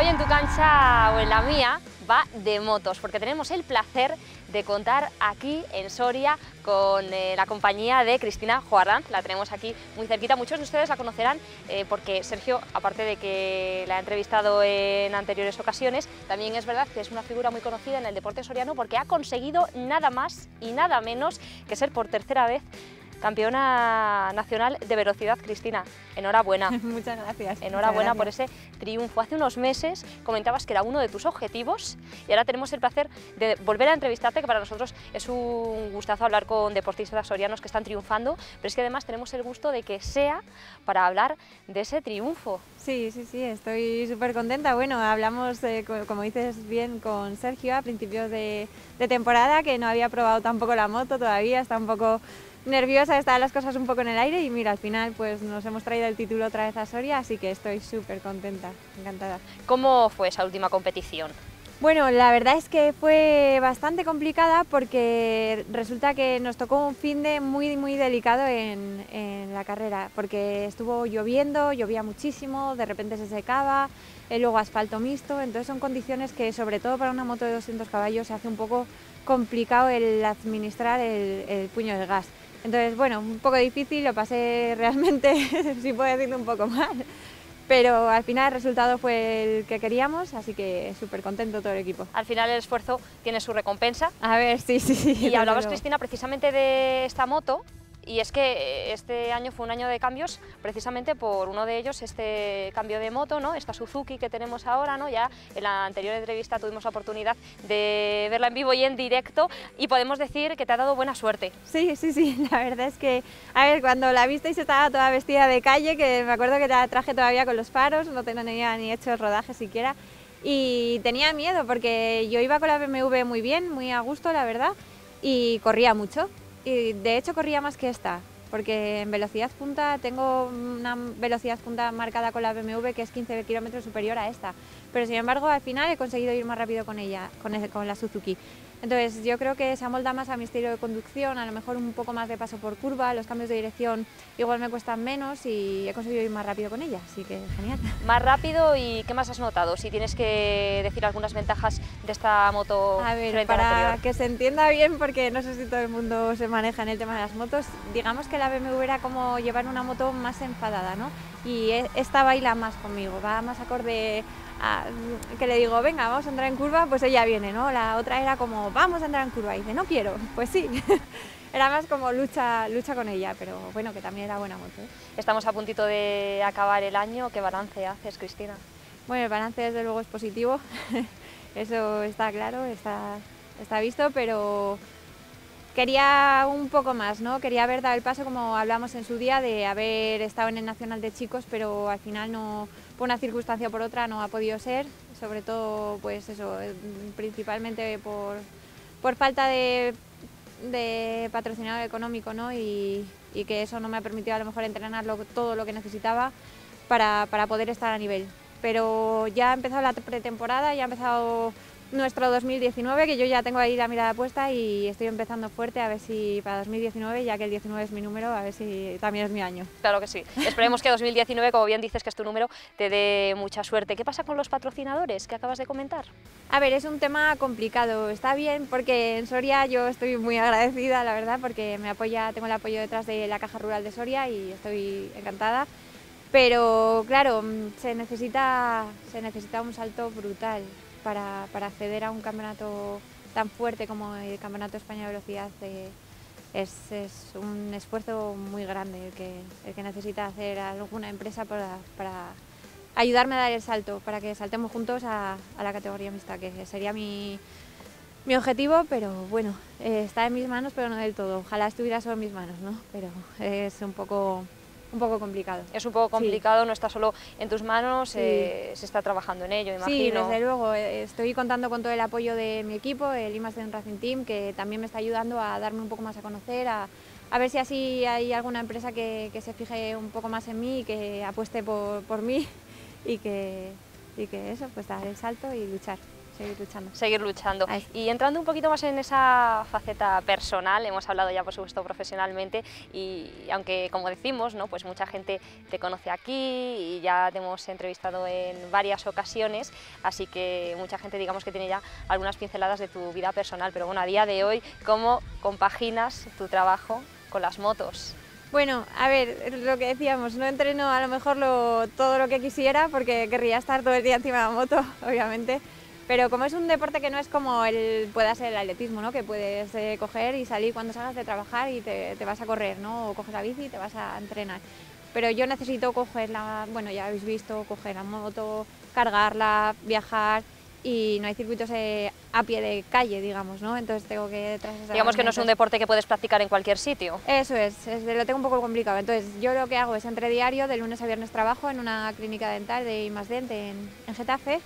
Hoy en tu cancha o en la mía va de motos, porque tenemos el placer de contar aquí en Soria con eh, la compañía de Cristina Joarranz, la tenemos aquí muy cerquita, muchos de ustedes la conocerán eh, porque Sergio, aparte de que la ha entrevistado en anteriores ocasiones, también es verdad que es una figura muy conocida en el deporte soriano porque ha conseguido nada más y nada menos que ser por tercera vez campeona nacional de velocidad, Cristina. Enhorabuena. Muchas gracias. Enhorabuena Muchas por ese triunfo. Hace unos meses comentabas que era uno de tus objetivos y ahora tenemos el placer de volver a entrevistarte, que para nosotros es un gustazo hablar con deportistas sorianos que están triunfando, pero es que además tenemos el gusto de que sea para hablar de ese triunfo. Sí, sí, sí, estoy súper contenta. Bueno, hablamos, eh, co- como dices bien, con Sergio a principios de, de temporada, que no había probado tampoco la moto todavía, está un poco nerviosa, estaban las cosas un poco en el aire y mira, al final pues nos hemos traído el título otra vez a Soria, así que estoy súper contenta, encantada. ¿Cómo fue esa última competición? Bueno, la verdad es que fue bastante complicada porque resulta que nos tocó un fin de muy, muy delicado en, en la carrera, porque estuvo lloviendo, llovía muchísimo, de repente se secaba, eh, luego asfalto mixto, entonces son condiciones que sobre todo para una moto de 200 caballos se hace un poco complicado el administrar el, el puño del gas. Entonces, bueno, un poco difícil, lo pasé realmente, si puedo decirlo, un poco mal pero al final el resultado fue el que queríamos, así que súper contento todo el equipo. Al final el esfuerzo tiene su recompensa A ver, sí, sí, sí. y hablabas. Cristina, precisamente de esta moto y es que este año fue un año de cambios, precisamente por uno de ellos, este cambio de moto, ¿no? esta Suzuki que tenemos ahora, ¿no? ya en la anterior entrevista tuvimos la oportunidad de verla en vivo y en directo y podemos decir que te ha dado buena suerte. Sí, sí, sí, la verdad es que, a ver, cuando la visteis estaba toda vestida de calle, que me acuerdo que la traje todavía con los faros, no tenía ni hecho el rodaje siquiera, y tenía miedo porque yo iba con la BMW muy bien, muy a gusto, la verdad, y corría mucho, y de hecho corría más que esta, porque en velocidad punta tengo una velocidad punta marcada con la BMW que es 15 kilómetros superior a esta, pero sin embargo al final he conseguido ir más rápido con ella, con, con la Suzuki. Entonces yo creo que se amolda más a mi estilo de conducción, a lo mejor un poco más de paso por curva, los cambios de dirección igual me cuestan menos y he conseguido ir más rápido con ella, así que genial. Más rápido y ¿qué más has notado? Si tienes que decir algunas ventajas de esta moto A ver, a para que se entienda bien, porque no sé si todo el mundo se maneja en el tema de las motos, digamos que la BMW era como llevar una moto más enfadada, ¿no? Y e- esta baila más conmigo, va más acorde a que le digo, venga, vamos a entrar en curva, pues ella viene, ¿no? La otra era como, vamos a entrar en curva, y dice, no quiero, pues sí. era más como lucha, lucha con ella, pero bueno, que también era buena moto. ¿eh? Estamos a puntito de acabar el año, ¿qué balance haces, Cristina? Bueno, el balance desde luego es positivo, eso está claro, está, está visto, pero quería un poco más, ¿no? Quería haber dado el paso, como hablamos en su día, de haber estado en el Nacional de Chicos, pero al final no, por una circunstancia o por otra no ha podido ser, sobre todo, pues eso, eh, principalmente por, por falta de, de patrocinador económico, ¿no? Y, que eso no me ha permitido a lo mejor entrenar todo lo que necesitaba para, para poder estar a nivel. Pero ya ha empezado la pretemporada, ya ha empezado nuestro 2019, que yo ya tengo ahí la mirada puesta y estoy empezando fuerte a ver si para 2019, ya que el 19 es mi número, a ver si también es mi año. Claro que sí. Esperemos que 2019, como bien dices que es tu número, te dé mucha suerte. ¿Qué pasa con los patrocinadores que acabas de comentar? A ver, es un tema complicado. Está bien porque en Soria yo estoy muy agradecida, la verdad, porque me apoya, tengo el apoyo detrás de la Caja Rural de Soria y estoy encantada. Pero claro, mm, se necesita, se necesita un salto brutal para, acceder a un campeonato tan fuerte como el Campeonato España de Velocidad. eh, es, un esfuerzo muy grande el que, necesita hacer alguna empresa para, ayudarme a dar el salto, para que saltemos juntos a, la categoría mixta, que sería mi, mi objetivo, pero bueno, eh, está en mis manos, pero no del todo. Ojalá estuviera solo en mis manos, ¿no? Pero es un poco, un poco complicado. Es un poco Sí. complicado, no está solo en tus manos, Sí. eh, se está trabajando en ello, Sí, imagino. desde luego. eh, Estoy contando con todo el apoyo de mi equipo, el Imagen Racing Team, que también me está ayudando a darme un poco más a conocer, a, a ver si así hay alguna empresa que, que se fije un poco más en mí y que apueste por, por mí y que, y que eso, pues dar el salto y luchar. Seguir luchando. Seguir luchando. Ahí. Y entrando un poquito más en esa faceta personal, hemos hablado ya por supuesto profesionalmente y aunque como decimos, ¿no? pues mucha gente te conoce aquí y ya te hemos entrevistado en varias ocasiones, así que mucha gente digamos que tiene ya algunas pinceladas de tu vida personal, pero bueno, a día de hoy, ¿cómo compaginas tu trabajo con las motos? Bueno, a ver, lo que decíamos, no entreno a lo mejor lo- todo lo que quisiera porque querría estar todo el día encima de la moto, obviamente. Pero como es un deporte que no es como el pueda ser el atletismo, ¿no? Que puedes eh, coger y salir cuando salgas de trabajar y te, te vas a correr, ¿no? O coges la bici y te vas a entrenar. Pero yo necesito coger la, bueno, ya habéis visto, coger la moto, cargarla, viajar y no hay circuitos eh, a pie de calle, digamos, ¿no? Entonces tengo que. Digamos que no es un deporte que puedes practicar en cualquier sitio. eso es, es- lo tengo un poco complicado. Entonces, yo lo que hago es entre diario, de lunes a viernes trabajo en una clínica dental de I+D en, en Getafe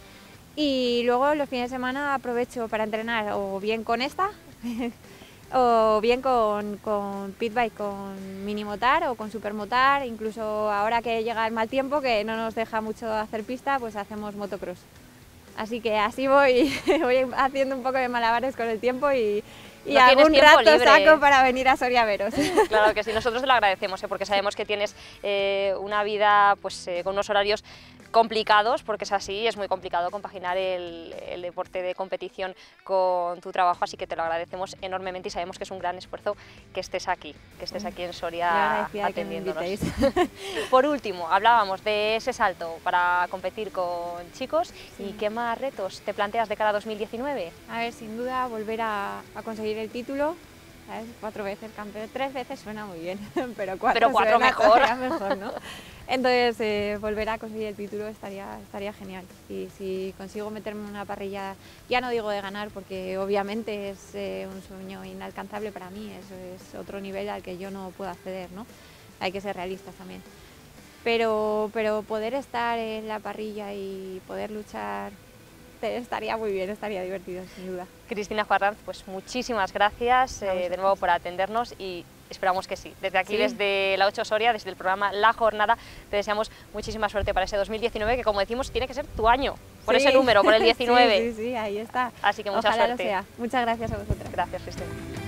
y luego los fines de semana aprovecho para entrenar o bien con esta o bien con, con pitbike, con minimotar o con supermotar, incluso ahora que llega el mal tiempo que no nos deja mucho hacer pista, pues hacemos motocross. Así que así voy, voy haciendo un poco de malabares con el tiempo y, y No algún rato libre. saco para venir a Soria a veros. Claro que sí, nosotros te lo agradecemos, ¿eh? porque sabemos que tienes eh, una vida pues, eh, con unos horarios complicados, porque es así, es muy complicado compaginar el, el deporte de competición con tu trabajo, así que te lo agradecemos enormemente y sabemos que es un gran esfuerzo que estés aquí, que estés aquí en Soria atendiéndonos. Por último, hablábamos de ese salto para competir con chicos y qué más retos te planteas de cara a 2019. A ver, sin duda, volver a, a conseguir el título. ¿sabes? Cuatro veces campeón, tres veces suena muy bien, pero cuatro, Pero cuatro suena mejor. todavía mejor, ¿no? Entonces, eh, volver a conseguir el título estaría, estaría genial. Y si consigo meterme en una parrilla, ya no digo de ganar, porque obviamente es eh, un sueño inalcanzable para mí, eso es otro nivel al que yo no puedo acceder, ¿no? Hay que ser realistas también. Pero, pero poder estar en la parrilla y poder luchar estaría muy bien, estaría divertido, sin duda. Cristina Juarranz, pues muchísimas gracias eh, de vosotros. nuevo por atendernos y esperamos que sí. Desde aquí, Sí. desde la 8 Soria, desde el programa La Jornada, te deseamos muchísima suerte para ese 2019, que como decimos, tiene que ser tu año, por Sí. ese número, por el 19. Sí, sí, sí, ahí está. Así que mucha Ojalá suerte. lo sea. Muchas gracias a vosotras. Gracias, Cristina.